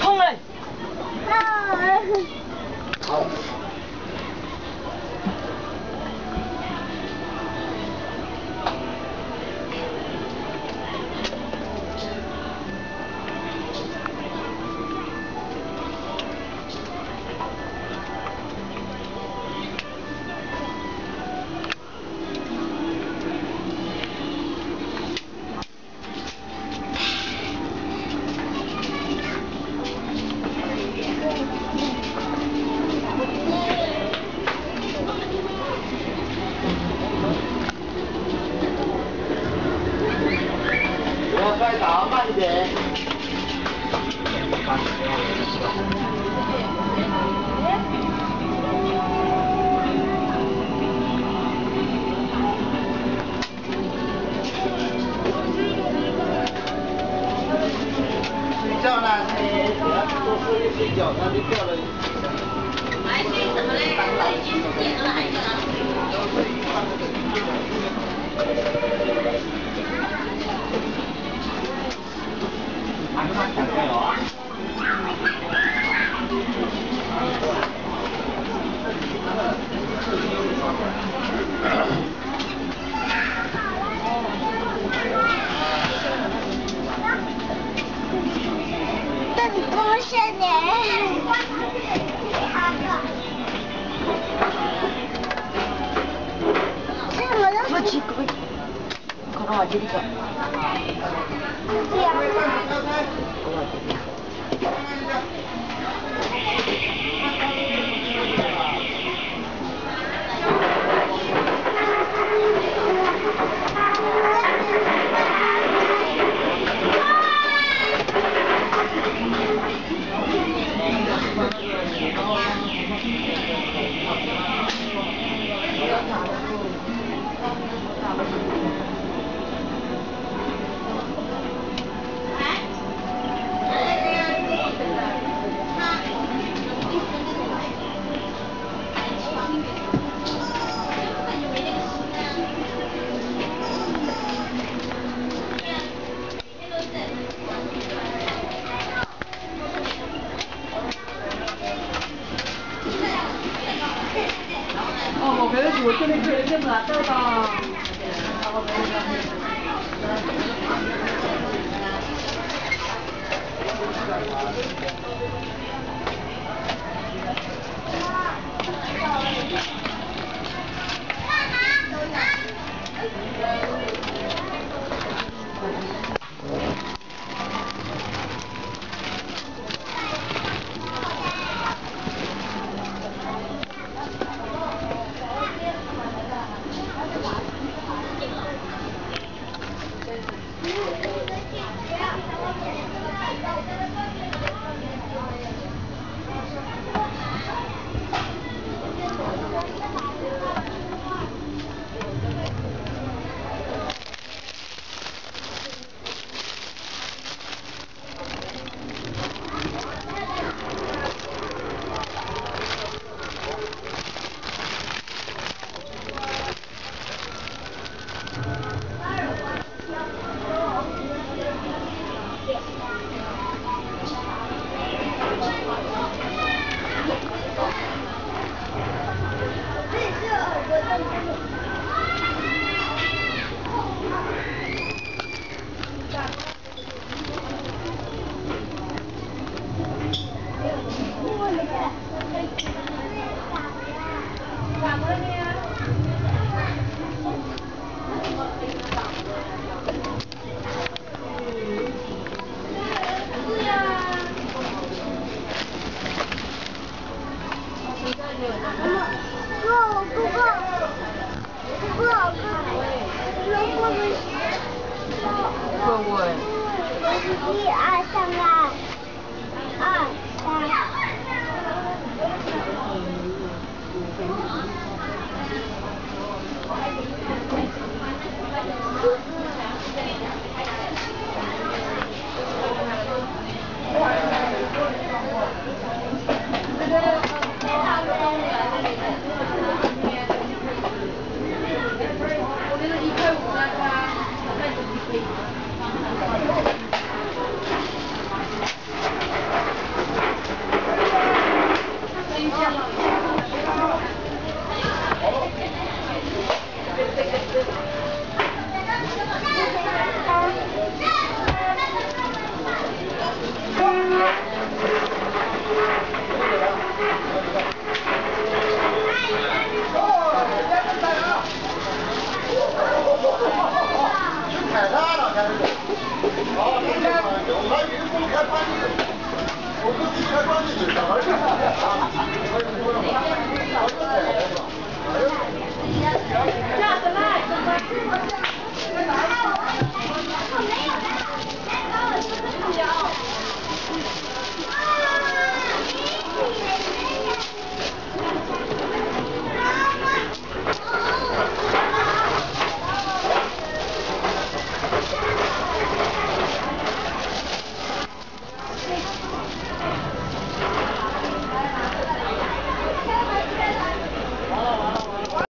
성은 好。不要摔倒，慢一点。睡觉呢，你等下多睡一睡觉，那就掉了。可能我这里个。边客 Hayır, bunu kapanıyor. Onu kapanıyor.